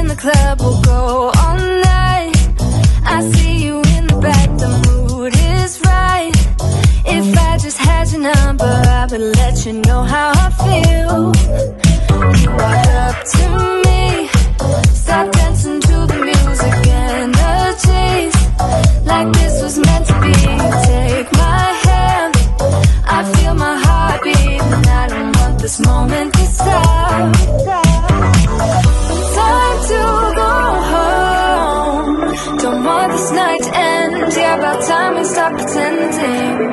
in the club, we'll go all night. I see you in the back, the mood is right. If I just had your number, I would let you know how I feel. You are up to me Stop dancing to the music and the chase Like this was meant to be, take my hand. I feel my heart beat, and I don't want this moment Yeah, about time we stop pretending.